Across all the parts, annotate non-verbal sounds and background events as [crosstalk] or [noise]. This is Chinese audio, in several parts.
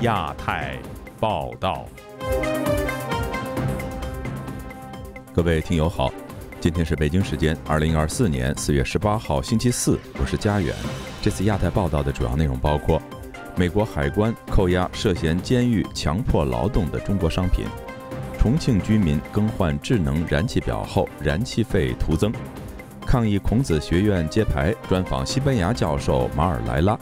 亚太报道。各位听友好，今天是北京时间二零二四年四月十八号星期四，我是佳远。这次亚太报道的主要内容包括：美国海关扣押涉嫌监狱强迫劳动的中国商品；重庆居民更换智能燃气表后燃气费徒增；抗议孔子学院揭牌专访西班牙教授马尔莱拉；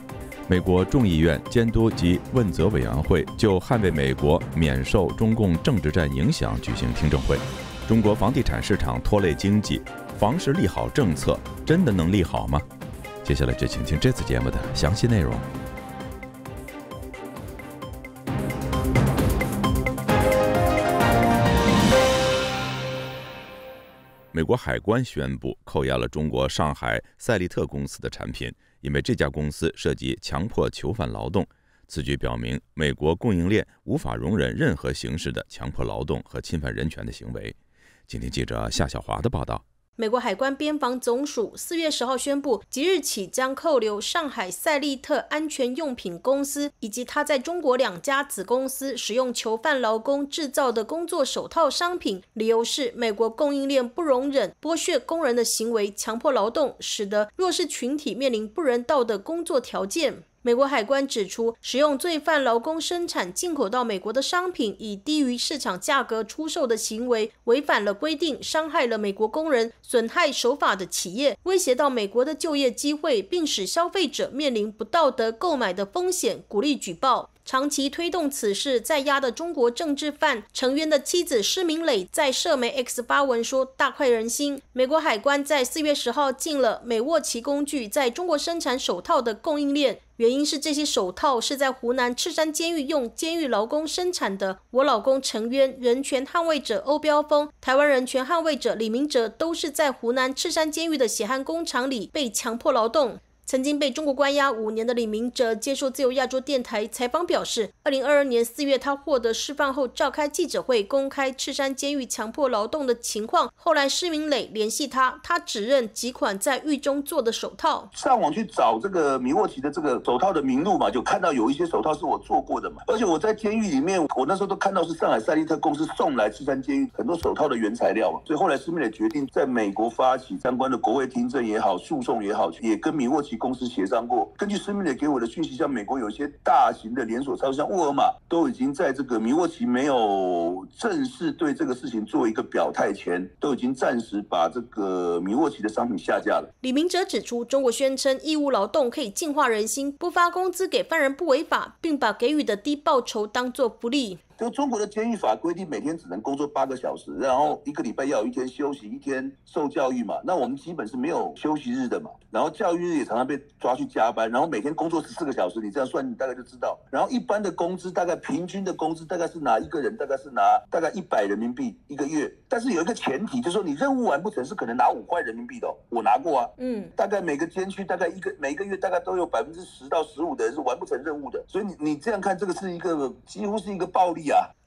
美国众议院监督及问责委员会就捍卫美国免受中共政治战影响举行听证会。中国房地产市场拖累经济，房市利好政策真的能利好吗？接下来就请听这次节目的详细内容。美国海关宣布扣押了中国上海赛利特公司的产品，因为这家公司涉及强迫囚犯劳动。此举表明，美国供应链无法容忍任何形式的强迫劳动和侵犯人权的行为。今天记者夏小华的报道：美国海关边防总署四月十号宣布，即日起将扣留上海赛利特安全用品公司以及他在中国两家子公司使用囚犯劳工制造的工作手套商品，理由是美国供应链不容忍剥削工人的行为，强迫劳动使得弱势群体面临不人道的工作条件。美国海关指出，使用罪犯劳工生产进口到美国的商品，以低于市场价格出售的行为，违反了规定，伤害了美国工人，损害守法的企业，威胁到美国的就业机会，并使消费者面临不道德购买的风险，鼓励举报。长期推动此事在押的中国政治犯成员的妻子施明磊在社媒 X 发文说：“大快人心。”美国海关在四月十号禁了美沃奇工具在中国生产手套的供应链，原因是这些手套是在湖南赤山监狱用监狱劳工生产的。我老公陈渊、人权捍卫者欧标峰、台湾人权捍卫者李明哲都是在湖南赤山监狱的血汗工厂里被强迫劳动。曾经被中国关押五年的李明哲接受自由亚洲电台采访表示，二零二二年四月他获得释放后召开记者会，公开赤山监狱强迫劳动的情况。后来施明磊联系他，他指认几款在狱中做的手套。上网去找这个米沃奇的这个手套的名录嘛，就看到有一些手套是我做过的嘛。而且我在监狱里面，我那时候都看到是上海赛利特公司送来赤山监狱很多手套的原材料嘛。所以后来施明磊决定在美国发起相关的国会听证也好，诉讼也好，也跟米沃奇。公司协商过，根据施密磊给我的讯息，像美国有一些大型的连锁超市，像沃尔玛，都已经在这个米沃奇没有正式对这个事情做一个表态前，都已经暂时把这个米沃奇的商品下架了。李明哲指出，中国宣称义务劳动可以净化人心，不发工资给犯人不违法，并把给予的低报酬当作福利。就中国的监狱法规定，每天只能工作八个小时，然后一个礼拜要有一天休息，一天受教育嘛。那我们基本是没有休息日的嘛。然后教育日也常常被抓去加班，然后每天工作十四个小时，你这样算，你大概就知道。然后一般的工资，大概平均的工资大概是拿一个人大概是拿大概一百人民币一个月。但是有一个前提，就是说你任务完不成是可能拿五块人民币的。我拿过啊，嗯，大概每个监区大概一个每个月大概都有百分之十到十五的人是完不成任务的。所以你你这样看，这个是一个几乎是一个暴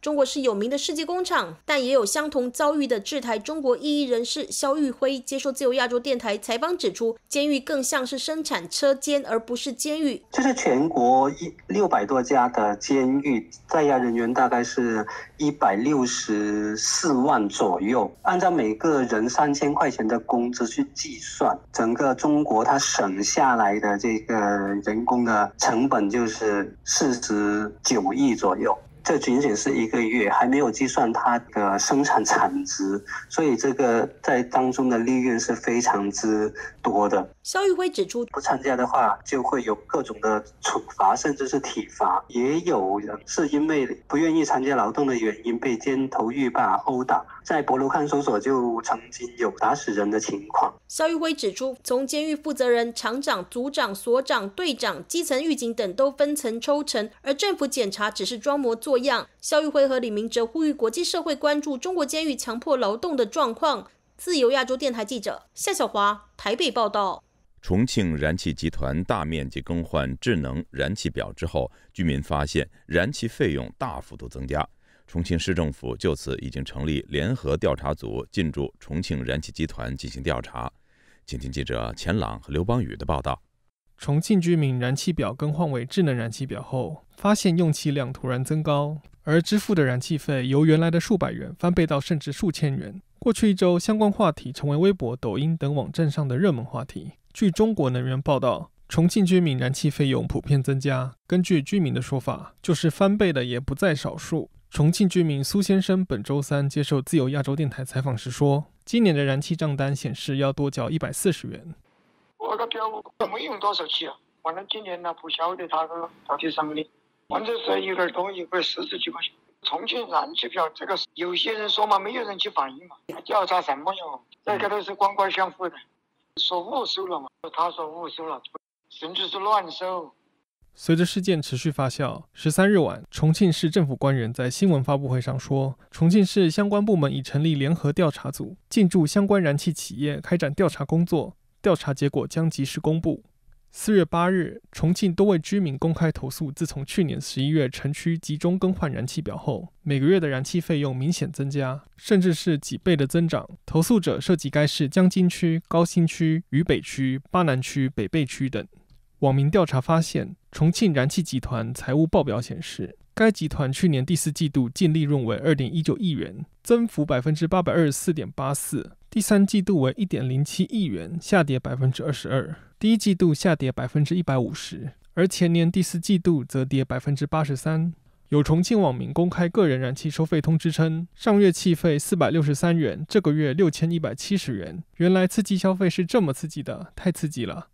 中国是有名的世界工厂，但也有相同遭遇的制台中国异议人士肖玉辉接受自由亚洲电台采访指出，监狱更像是生产车间，而不是监狱。这是全国一六百多家的监狱，在押人员大概是一百六十四万左右。按照每个人三千块钱的工资去计算，整个中国它省下来的这个人工的成本就是四十九亿左右。这仅仅是一个月，还没有计算它的生产产值，所以这个在当中的利润是非常之多的。肖玉辉指出，不参加的话就会有各种的处罚，甚至是体罚。也有人是因为不愿意参加劳动的原因被街头狱霸殴打，在博罗看守所就曾经有打死人的情况。肖玉辉指出，从监狱负责人、厂长、组长、所长、队长、基层狱警等都分层抽成，而政府检查只是装模作样。肖玉辉和李明哲呼吁国际社会关注中国监狱强迫劳动的状况。自由亚洲电台记者夏小华台北报道。重庆燃气集团大面积更换智能燃气表之后，居民发现燃气费用大幅度增加。重庆市政府就此已经成立联合调查组，进驻重庆燃气集团进行调查。请听记者钱朗和刘邦宇的报道。重庆居民燃气表更换为智能燃气表后，发现用气量突然增高，而支付的燃气费由原来的数百元翻倍到甚至数千元。过去一周，相关话题成为微博、抖音等网站上的热门话题。据中国能源报道，重庆居民燃气费用普遍增加。根据居民的说法，就是翻倍的也不在少数。重庆居民苏先生本周三接受自由亚洲电台采访时说，今年的燃气账单显示要多缴一百四十元。我个表没用多少气啊，反正今年呢不晓得他个到底什么的，反正是有点多，一百四十几块钱。重庆燃气表这个，有些人说嘛，没有人去反映嘛，调查什么哟？这个都是官官相护的，说误收了嘛，他说误收了，甚至是乱收。随着事件持续发酵，十三日晚，重庆市政府官员在新闻发布会上说，重庆市相关部门已成立联合调查组，进驻相关燃气企业开展调查工作，调查结果将及时公布。四月八日，重庆多位居民公开投诉，自从去年十一月城区集中更换燃气表后，每个月的燃气费用明显增加，甚至是几倍的增长。投诉者涉及该市江津区、高新区、渝北区、巴南区、北碚区等。网民调查发现，重庆燃气集团财务报表显示，该集团去年第四季度净利润为二点一九亿元，增幅百分之八百二十四点八四；第三季度为一点零七亿元，下跌百分之二十二。第一季度下跌百分之一百五十，而前年第四季度则跌百分之八十三。有重庆网民公开个人燃气收费通知称，上月气费四百六十三元，这个月六千一百七十元。原来刺激消费是这么刺激的，太刺激了。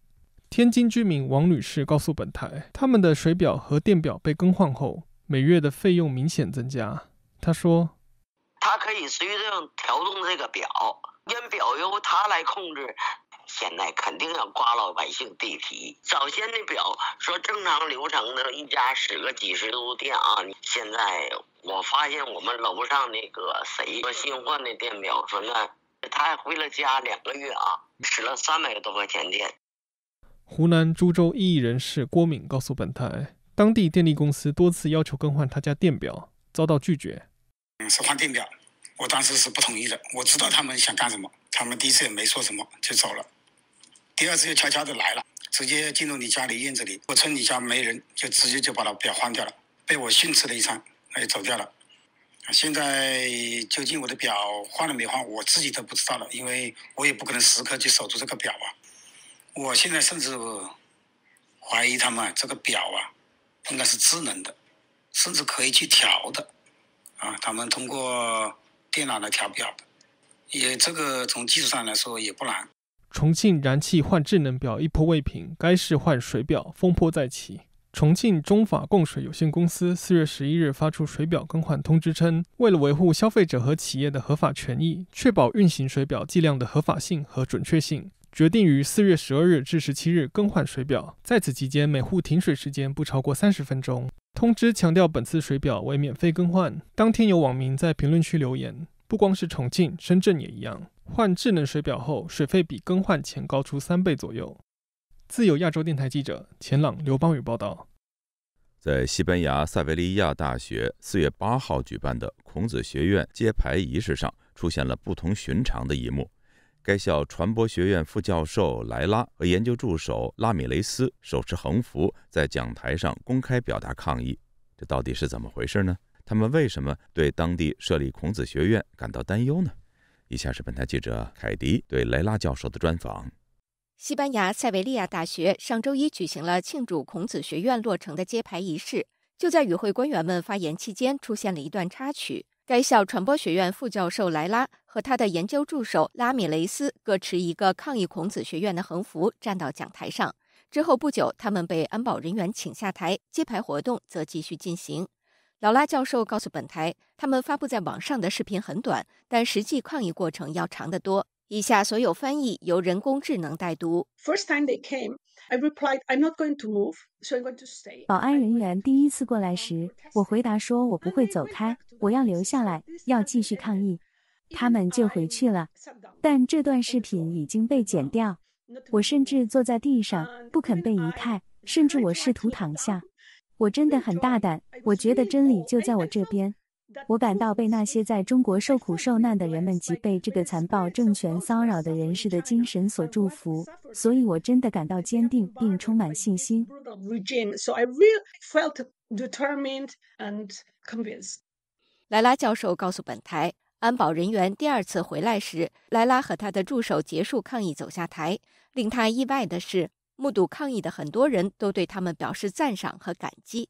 天津居民王女士告诉本台，他们的水表和电表被更换后，每月的费用明显增加。她说：“它可以随着调动这个表，因表由他来控制。”现在肯定要刮老百姓地皮。早先的表说正常流程的，一家使个几十度电啊。现在我发现我们楼上那个谁说新换的电表，说那他还回了家两个月啊，使了三百多块钱电。湖南株洲异议人士郭敏告诉本台，当地电力公司多次要求更换他家电表，遭到拒绝。嗯，是换电表，我当时是不同意的。我知道他们想干什么，他们第一次也没说什么就走了。第二次又悄悄的来了，直接进入你家里院子里，我趁你家没人，就直接就把它表换掉了，被我训斥了一餐，他就走掉了。现在究竟我的表换了没换，我自己都不知道了，因为我也不可能时刻去守住这个表啊。我现在甚至怀疑他们这个表啊，应该是智能的，甚至可以去调的啊。他们通过电脑来调表，也这个从技术上来说也不难。重庆燃气换智能表一波未平，该市换水表风波再起。重庆中法供水有限公司四月十一日发出水表更换通知称，为了维护消费者和企业的合法权益，确保运行水表计量的合法性和准确性，决定于四月十二日至十七日更换水表。在此期间，每户停水时间不超过三十分钟。通知强调，本次水表为免费更换。当天有网民在评论区留言，不光是重庆，深圳也一样。换智能水表后，水费比更换前高出三倍左右。自由亚洲电台记者钱朗、刘邦宇报道。在西班牙塞维利亚大学四月八号举办的孔子学院揭牌仪式上，出现了不同寻常的一幕。该校传播学院副教授莱拉和研究助手拉米雷斯手持横幅，在讲台上公开表达抗议。这到底是怎么回事呢？他们为什么对当地设立孔子学院感到担忧呢？以下是本台记者凯迪对莱拉教授的专访。西班牙塞维利亚大学上周一举行了庆祝孔子学院落成的揭牌仪式。就在与会官员们发言期间，出现了一段插曲。该校传播学院副教授莱拉和他的研究助手拉米雷斯各持一个抗议孔子学院的横幅，站到讲台上。之后不久，他们被安保人员请下台，揭牌活动则继续进行。劳拉教授告诉本台，他们发布在网上的视频很短，但实际抗议过程要长得多。以下所有翻译由人工智能代读。First time they came, I replied, "I'm not going to move, so I'm going to stay." 保安人员第一次过来时，我回答说：“我不会走开，我要留下来，要继续抗议。”他们就回去了。但这段视频已经被剪掉。我甚至坐在地上，不肯被移开，甚至我试图躺下。我真的很大胆，我觉得真理就在我这边。我感到被那些在中国受苦受难的人们及被这个残暴政权骚扰的人士的精神所祝福，所以我真的感到坚定并充满信心。莱拉教授告诉本台，安保人员第二次回来时，莱拉和他的助手结束抗议走下台。令他意外的是，目睹抗议的很多人都对他们表示赞赏和感激。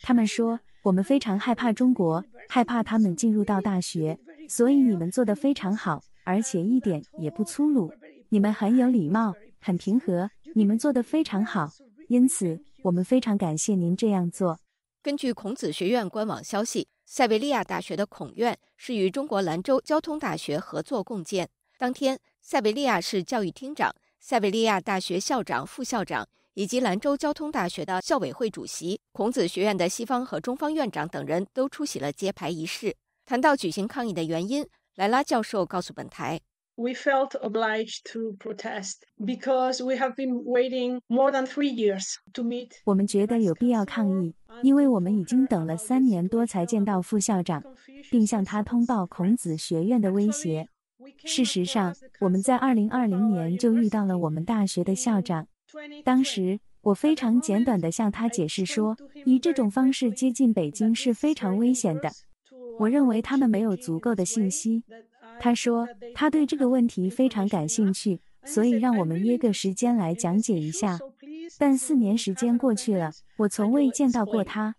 他们说。我们非常害怕中国，害怕他们进入到大学，所以你们做得非常好，而且一点也不粗鲁。你们很有礼貌，很平和，你们做得非常好。因此，我们非常感谢您这样做。根据孔子学院官网消息，塞维利亚大学的孔院是与中国兰州交通大学合作共建。当天，塞维利亚市教育厅长、塞维利亚大学校长、副校长。以及兰州交通大学的校委会主席、孔子学院的西方和中方院长等人都出席了揭牌仪式。谈到举行抗议的原因，莱拉教授告诉本台：“We felt obliged to protest because we have been waiting more than three years to meet。”我们觉得有必要抗议，因为我们已经等了三年多才见到副校长，并向他通报孔子学院的威胁。事实上，我们在2020年就遇到了我们大学的校长。当时我非常简短地向他解释说，以这种方式接近北京是非常危险的。我认为他们没有足够的信息。他说他对这个问题非常感兴趣，所以让我们约个时间来讲解一下。但四年时间过去了，我从未见到过他。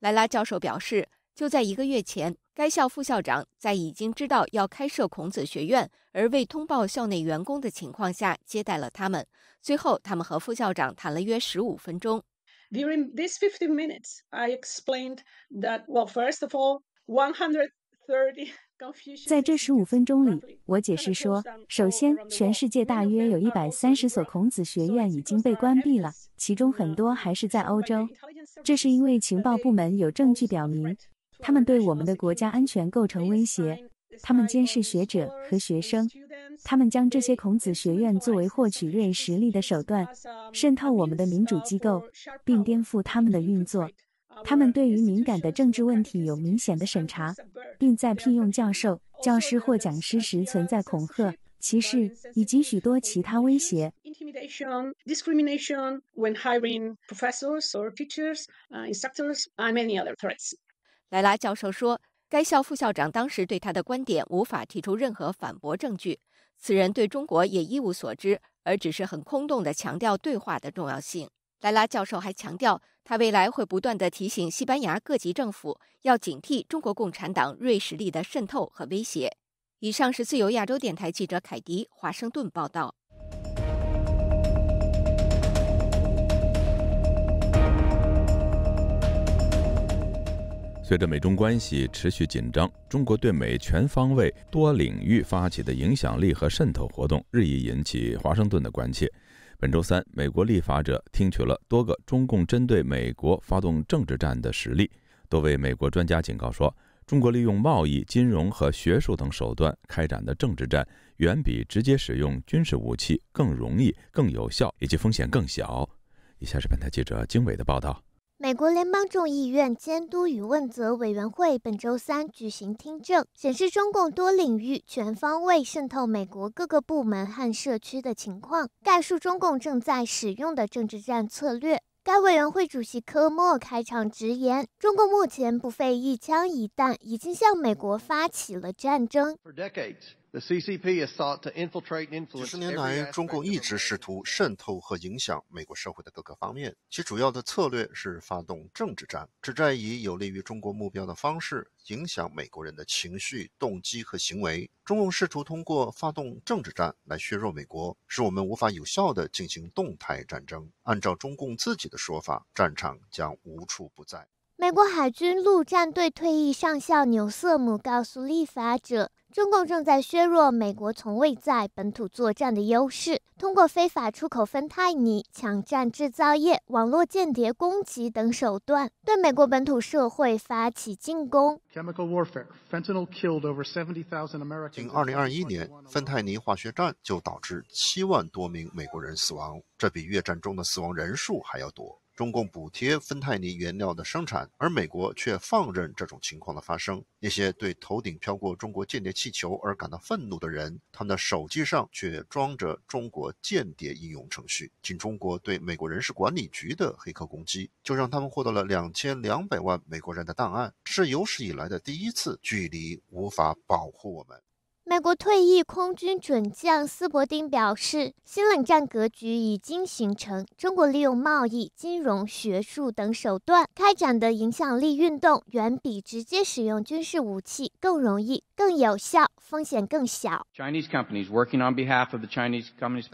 莱拉教授表示，就在一个月前。该校副校长在已经知道要开设孔子学院而未通报校内员工的情况下接待了他们。最后，他们和副校长谈了约十五分钟。During these fifteen minutes, I explained that, well, first of all, one hundred thirty. [laughs] 在这十五分钟里，我解释说，首先，全世界大约有一百三十所孔子学院已经被关闭了，其中很多还是在欧洲。这是因为情报部门有证据表明。他们对我们的国家安全构成威胁。他们监视学者和学生，他们将这些孔子学院作为获取瑞实力的手段，渗透我们的民主机构，并颠覆他们的运作。他们对于敏感的政治问题有明显的审查，并在聘用教授、教师或讲师时存在恐吓。歧视以及许多其他威胁。intimidation, discrimination when hiring professors or teachers, instructors, and many other threats. 莱拉教授说，该校副校长当时对他的观点无法提出任何反驳证据。此人对中国也一无所知，而只是很空洞地强调对话的重要性。莱拉教授还强调，他未来会不断地提醒西班牙各级政府要警惕中国共产党锐实力的渗透和威胁。以上是自由亚洲电台记者凯迪华盛顿报道。随着美中关系持续紧张，中国对美全方位、多领域发起的影响力和渗透活动日益引起华盛顿的关切。本周三，美国立法者听取了多个中共针对美国发动政治战的实例。多位美国专家警告说，中国利用贸易、金融和学术等手段开展的政治战，远比直接使用军事武器更容易、更有效，以及风险更小。以下是本台记者经纬的报道。美国联邦众议院监督与问责委员会本周三举行听证，显示中共多领域、全方位渗透美国各个部门和社区的情况，概述中共正在使用的政治战策略。该委员会主席科莫开场直言，中共目前不费一枪一弹，已经向美国发起了战争。几十年来，中共一直试图渗透和影响美国社会的各个方面。其主要的策略是发动政治战，旨在以有利于中国目标的方式影响美国人的情绪、动机和行为。中共试图通过发动政治战来削弱美国，使我们无法有效地进行动态战争。按照中共自己的说法，战场将无处不在。美国海军陆战队退役上校纽瑟姆告诉立法者。中共正在削弱美国从未在本土作战的优势，通过非法出口芬太尼、抢占制造业、网络间谍攻击等手段，对美国本土社会发起进攻。仅2021年，芬太尼化学战就导致七万多名美国人死亡，这比越战中的死亡人数还要多。中共补贴芬太尼原料的生产，而美国却放任这种情况的发生。那些对头顶飘过中国间谍气球而感到愤怒的人，他们的手机上却装着中国间谍应用程序。仅中国对美国人事管理局的黑客攻击，就让他们获得了两千两百万美国人的档案，是有史以来的第一次距离无法保护我们。美国退役空军准将斯伯丁表示，新冷战格局已经形成。中国利用贸易、金融、学术等手段开展的影响力运动，远比直接使用军事武器更容易、更有效，风险更小。代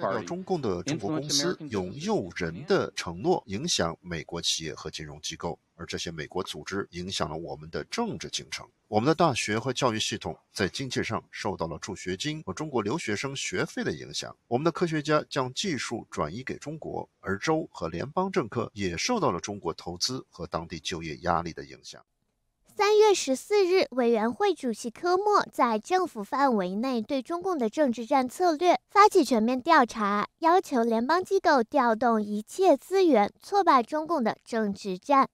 表中共的中国公司用诱人的承诺影响美国企业和金融机构。而这些美国组织影响了我们的政治进程。我们的大学和教育系统在经济上受到了助学金和中国留学生学费的影响。我们的科学家将技术转移给中国，而州和联邦政客也受到了中国投资和当地就业压力的影响。三月十四日，委员会主席科莫在政府范围内对中共的政治战策略发起全面调查，要求联邦机构调动一切资源，挫败中共的政治战。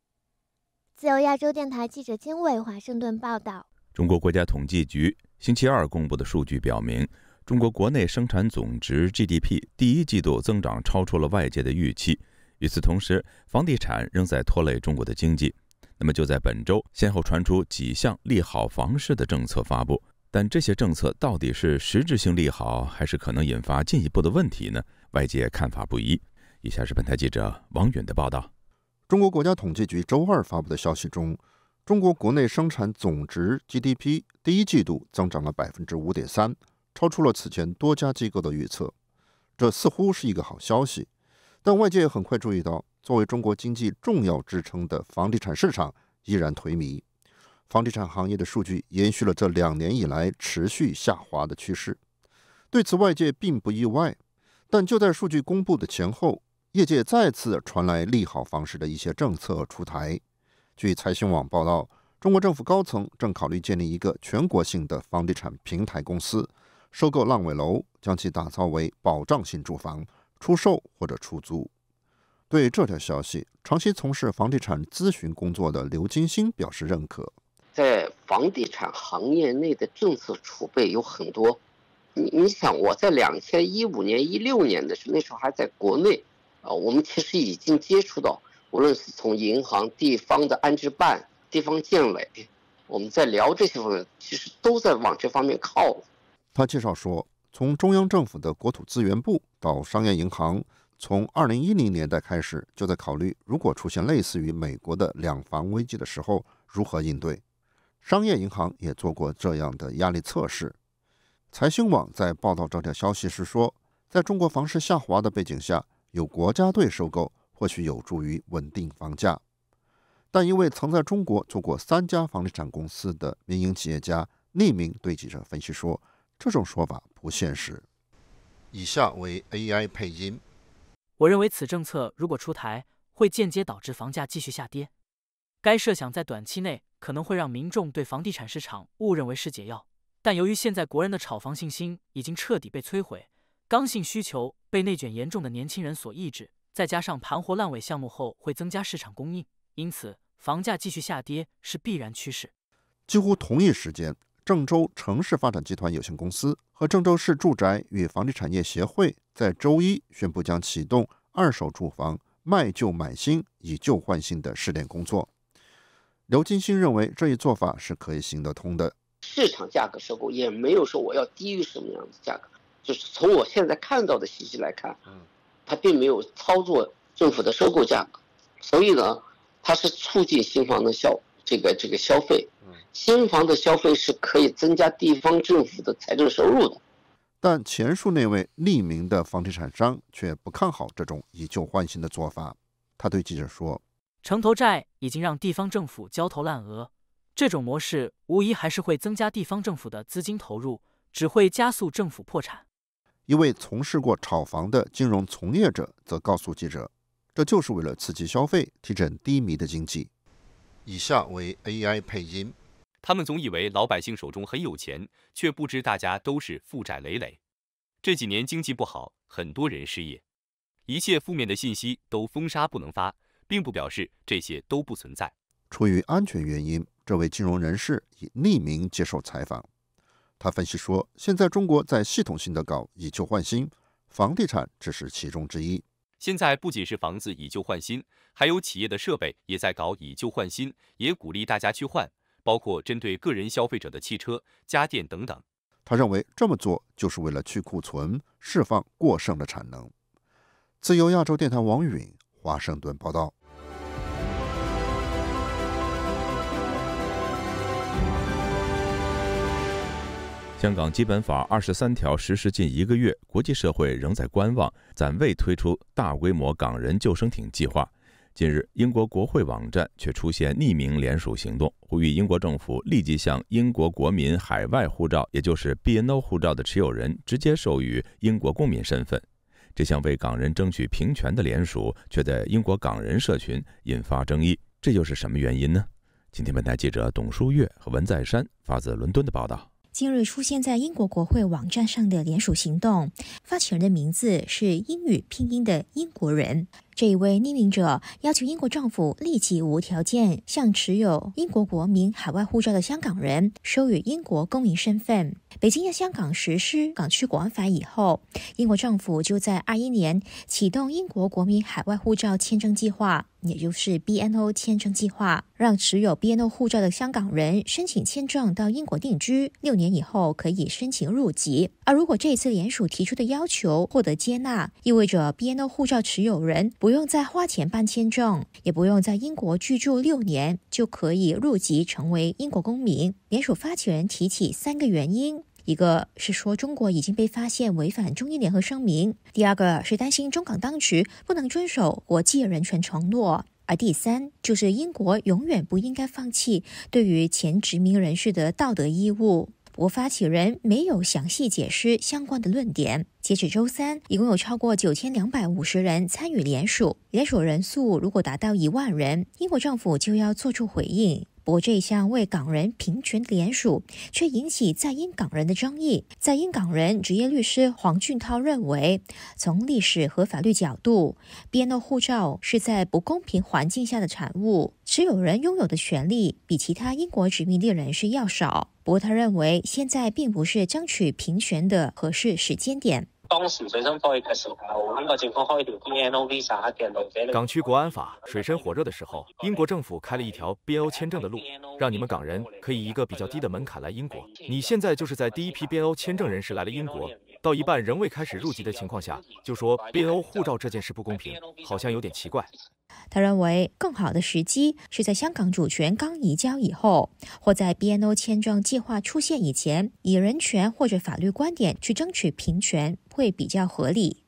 自由亚洲电台记者金伟华盛顿报道：中国国家统计局星期二公布的数据表明，中国国内生产总值 GDP 第一季度增长超出了外界的预期。与此同时，房地产仍在拖累中国的经济。那么，就在本周，先后传出几项利好房市的政策发布，但这些政策到底是实质性利好，还是可能引发进一步的问题呢？外界看法不一。以下是本台记者王允的报道。中国国家统计局周二发布的消息中，中国国内生产总值 GDP 第一季度增长了百分之五点三，超出了此前多家机构的预测。这似乎是一个好消息，但外界很快注意到，作为中国经济重要支撑的房地产市场依然颓靡。房地产行业的数据延续了这两年以来持续下滑的趋势。对此，外界并不意外。但就在数据公布的前后，业界再次传来利好房市的一些政策出台。据财新网报道，中国政府高层正考虑建立一个全国性的房地产平台公司，收购烂尾楼，将其打造为保障性住房，出售或者出租。对这条消息，长期从事房地产咨询工作的刘金星表示认可。在房地产行业内的政策储备有很多。你你想，我在两千一五年、一六年的时候，那时候还在国内。啊，我们其实已经接触到，无论是从银行、地方的安置办、地方建委，我们在聊这些方面，其实都在往这方面靠。他介绍说，从中央政府的国土资源部到商业银行，从二零一零年代开始就在考虑，如果出现类似于美国的两房危机的时候，如何应对。商业银行也做过这样的压力测试。财新网在报道这条消息时说，在中国房市下滑的背景下。由国家队收购或许有助于稳定房价，但一位曾在中国做过三家房地产公司的民营企业家匿名对记者分析说：“这种说法不现实。”以下为 AI 配音。我认为此政策如果出台，会间接导致房价继续下跌。该设想在短期内可能会让民众对房地产市场误认为是解药，但由于现在国人的炒房信心已经彻底被摧毁。刚性需求被内卷严重的年轻人所抑制，再加上盘活烂尾项目后会增加市场供应，因此房价继续下跌是必然趋势。几乎同一时间，郑州城市发展集团有限公司和郑州市住宅与房地产业协会在周一宣布将启动二手住房卖旧买新、以旧换新的试点工作。刘金星认为这一做法是可以行得通的。市场价格收购也没有说我要低于什么样的价格。就是从我现在看到的信息来看，嗯，它并没有操作政府的收购价格，所以呢，它是促进新房的消这个这个消费，嗯，新房的消费是可以增加地方政府的财政收入的。但前述那位匿名的房地产商却不看好这种以旧换新的做法。他对记者说：“城投债已经让地方政府焦头烂额，这种模式无疑还是会增加地方政府的资金投入，只会加速政府破产。一位从事过炒房的金融从业者则告诉记者：“这就是为了刺激消费，提振低迷的经济。”以下为 AI 配音。他们总以为老百姓手中很有钱，却不知大家都是负债累累。这几年经济不好，很多人失业，一切负面的信息都封杀不能发，并不表示这些都不存在。出于安全原因。这位金融人士以匿名接受采访，他分析说：“现在中国在系统性的搞以旧换新，房地产只是其中之一。现在不仅是房子以旧换新，还有企业的设备也在搞以旧换新，也鼓励大家去换，包括针对个人消费者的汽车、家电等等。”他认为这么做就是为了去库存，释放过剩的产能。自由亚洲电台王允华盛顿报道。香港基本法二十三条实施近一个月，国际社会仍在观望，暂未推出大规模港人救生艇计划。近日，英国国会网站却出现匿名联署行动，呼吁英国政府立即向英国国民海外护照，也就是 BNO 护照的持有人直接授予英国公民身份。这项为港人争取平权的联署，却在英国港人社群引发争议，这又是什么原因呢？今天，本台记者董书月和文在山发自伦敦的报道。近日出现在英国国会网站上的联署行动，发起人的名字是英语拼音的英国人。这一位匿名者要求英国政府立即无条件向持有英国国民海外护照的香港人授予英国公民身份。北京在香港实施港区国安法以后，英国政府就在二一年启动英国国民海外护照签证计划，也就是 BNO 签证计划，让持有 BNO 护照的香港人申请签证到英国定居，六年以后可以申请入籍。而如果这次联署提出的要求获得接纳，意味着 BNO 护照持有人。不用再花钱办签证，也不用在英国居住六年，就可以入籍成为英国公民。联署发起人提起三个原因：一个是说中国已经被发现违反中英联合声明；第二个是担心中港当局不能遵守国际人权承诺；而第三就是英国永远不应该放弃对于前殖民人士的道德义务。不过，发起人没有详细解释相关的论点。截止周三，一共有超过九千两百五十人参与联署，联署人数如果达到一万人，英国政府就要做出回应。不过，这一项为港人平权联署却引起在英港人的争议。在英港人职业律师黄俊涛认为，从历史和法律角度，BNO 护照是在不公平环境下的产物，持有人拥有的权利比其他英国殖民地人士要少。不过，他认为现在并不是争取平权的合适时间点。当时水深火热的时候，英国政府开一条 BNO visa 嘅路俾你。港区国安法水深火热的时候，英国政府开了一条 BNO 签证的路，让你们港人可以一个比较低的门槛来英国。你现在就是在第一批 BNO 签证人士来了英国，到一半仍未开始入籍的情况下，就说 BNO 护照这件事不公平，好像有点奇怪。他认为更好的时机是在香港主权刚移交以后，或在 BNO 签证计划出现以前，以人权或者法律观点去争取平权会比较合理。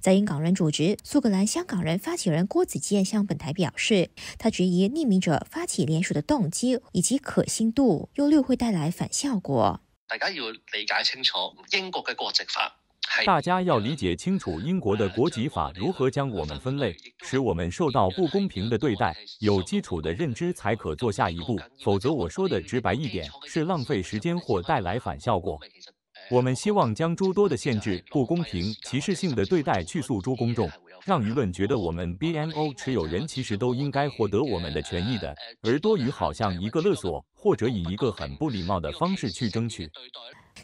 在英港人组织苏格兰香港人发起人郭子健向本台表示，他质疑匿名者发起联署的动机以及可信度，忧虑会带来反效果。大家要理解清楚英国嘅国籍法。大家要理解清楚英国的国籍法如何将我们分类，使我们受到不公平的对待。有基础的认知才可做下一步，否则我说的直白一点，是浪费时间或带来反效果。我们希望将诸多的限制、不公平、歧视性的对待去诉诸公众，让舆论觉得我们 BNO 持有人其实都应该获得我们的权益的，而多于好像一个勒索或者以一个很不礼貌的方式去争取。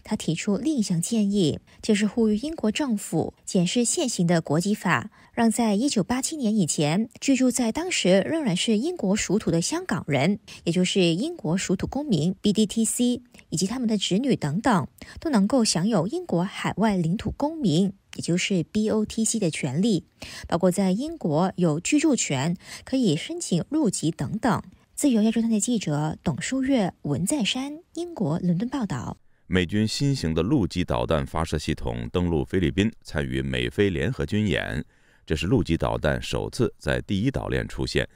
他提出另一项建议，就是呼吁英国政府检视现行的国籍法，让在一九八七年以前居住在当时仍然是英国属土的香港人，也就是英国属土公民 （BDTC） 以及他们的子女等等，都能够享有英国海外领土公民，也就是 BOTC 的权利，包括在英国有居住权、可以申请入籍等等。自由亚洲台的记者董书月、文在山，英国伦敦报道。美军新型的陆基导弹发射系统登陆菲律宾，参与美菲联合军演。这是陆基导弹首次在第一岛链出现。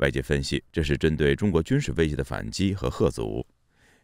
外界分析，这是针对中国军事威胁的反击和贺阻。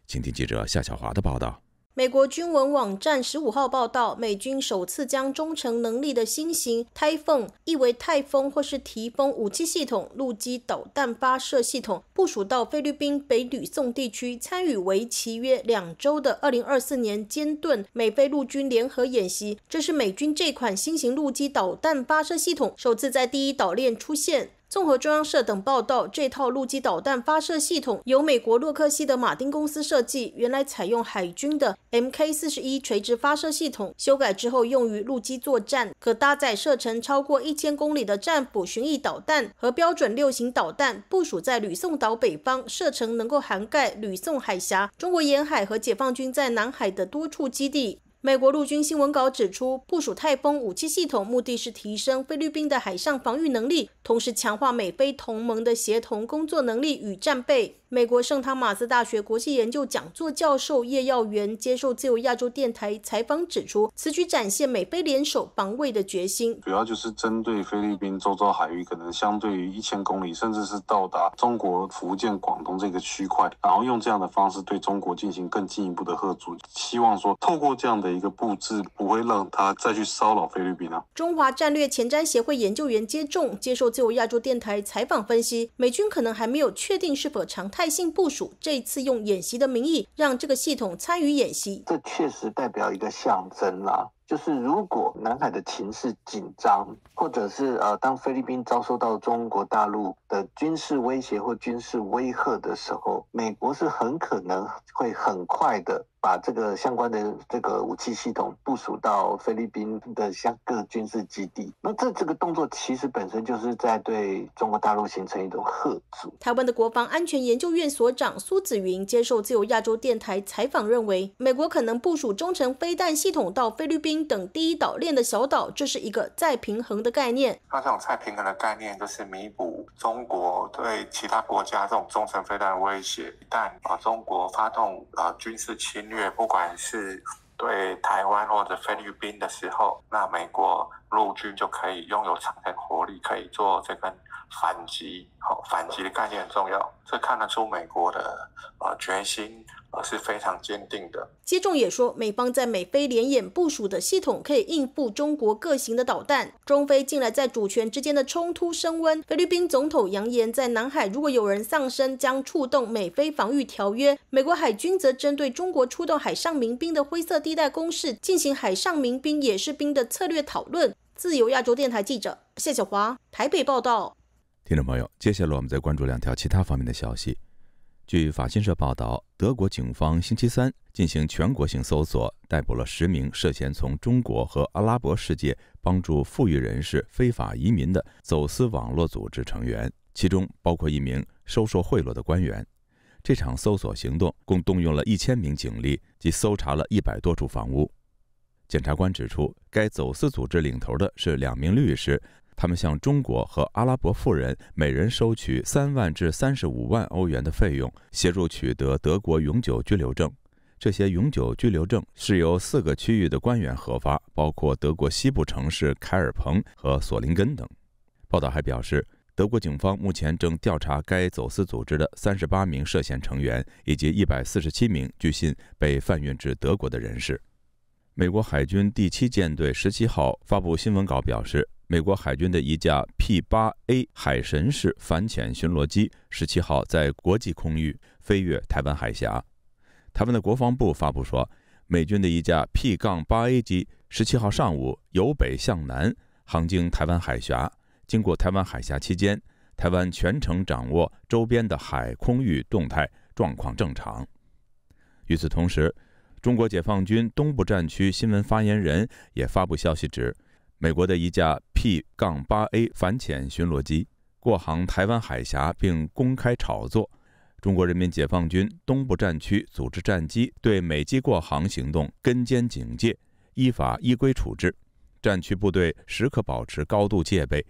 请听记者夏小华的报道。美国军文网站十五号报道，美军首次将中程能力的新型台风（意为泰风或是提风）武器系统陆基导弹发射系统部署到菲律宾北吕宋地区，参与为期约两周的二零二四年尖盾美菲陆军联合演习。这是美军这款新型陆基导弹发射系统首次在第一岛链出现。综合中央社等报道，这套陆基导弹发射系统由美国洛克希德马丁公司设计，原来采用海军的 Mk 四十一垂直发射系统，修改之后用于陆基作战，可搭载射程超过一千公里的战斧巡弋导弹和标准六型导弹，部署在吕宋岛北方，射程能够涵盖吕宋海峡、中国沿海和解放军在南海的多处基地。美国陆军新闻稿指出，部署泰丰武器系统目的是提升菲律宾的海上防御能力，同时强化美菲同盟的协同工作能力与战备。美国圣汤马斯大学国际研究讲座教授叶耀元接受自由亚洲电台采访指出，此举展现美菲联手防卫的决心。主要就是针对菲律宾周遭海域，可能相对于一千公里，甚至是到达中国福建、广东这个区块，然后用这样的方式对中国进行更进一步的贺阻，希望说透过这样的一个布置，不会让他再去骚扰菲律宾啊。中华战略前瞻协会研究员接种接受自由亚洲电台采访分析，美军可能还没有确定是否常态。派性部署，这次用演习的名义让这个系统参与演习，这确实代表一个象征啦。就是如果南海的情势紧张，或者是呃，当菲律宾遭受到中国大陆的军事威胁或军事威吓的时候，美国是很可能会很快的。把这个相关的这个武器系统部署到菲律宾的相各军事基地，那这这个动作其实本身就是在对中国大陆形成一种贺阻。台湾的国防安全研究院所长苏子云接受自由亚洲电台采访认为，美国可能部署中程飞弹系统到菲律宾等第一岛链的小岛，这是一个再平衡的概念。那这种再平衡的概念，就是弥补中国对其他国家这种中程飞弹的威胁，一旦啊中国发动啊军事侵。略，不管是对台湾或者菲律宾的时候，那美国陆军就可以拥有长的火力，可以做这个反击。好，反击的概念很重要，这看得出美国的呃决心。而是非常坚定的。接种也说，美方在美菲联演部署的系统可以应付中国各型的导弹。中菲近来在主权之间的冲突升温，菲律宾总统扬言，在南海如果有人丧生，将触动美菲防御条约。美国海军则针对中国出动海上民兵的灰色地带攻势，进行海上民兵也是兵的策略讨论。自由亚洲电台记者谢小华台北报道。听众朋友，接下来我们再关注两条其他方面的消息。据法新社报道，德国警方星期三进行全国性搜索，逮捕了十名涉嫌从中国和阿拉伯世界帮助富裕人士非法移民的走私网络组织成员，其中包括一名收受贿赂的官员。这场搜索行动共动用了一千名警力，及搜查了一百多处房屋。检察官指出，该走私组织领头的是两名律师。他们向中国和阿拉伯富人每人收取三万至三十五万欧元的费用，协助取得德国永久居留证。这些永久居留证是由四个区域的官员核发，包括德国西部城市凯尔彭和索林根等。报道还表示，德国警方目前正调查该走私组织的三十八名涉嫌成员以及一百四十七名据信被贩运至德国的人士。美国海军第七舰队十七号发布新闻稿表示。美国海军的一架 P-8A 海神式反潜巡逻机十七号在国际空域飞越台湾海峡。台湾的国防部发布说，美军的一架 P-8A 机十七号上午由北向南航经台湾海峡，经过台湾海峡期间，台湾全程掌握周边的海空域动态状况正常。与此同时，中国解放军东部战区新闻发言人也发布消息指。美国的一架 P-8A 反潜巡逻机过航台湾海峡，并公开炒作。中国人民解放军东部战区组织战机对美机过航行动跟监警戒，依法依规处置。战区部队时刻保持高度戒备。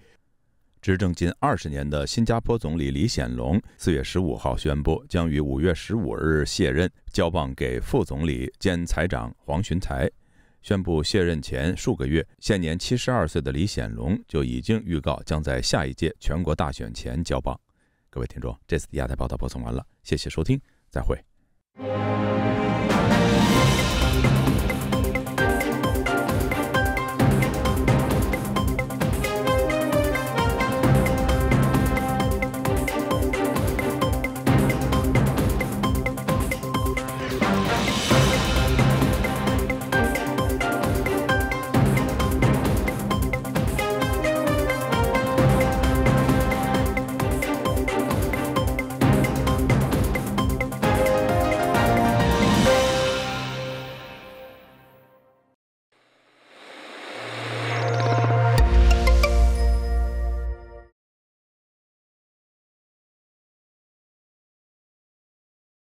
执政近二十年的新加坡总理李显龙四月十五号宣布，将于五月十五日卸任，交棒给副总理兼财长黄循才。宣布卸任前数个月，现年七十二岁的李显龙就已经预告将在下一届全国大选前交棒。各位听众，这次的亚太报道播送完了，谢谢收听，再会。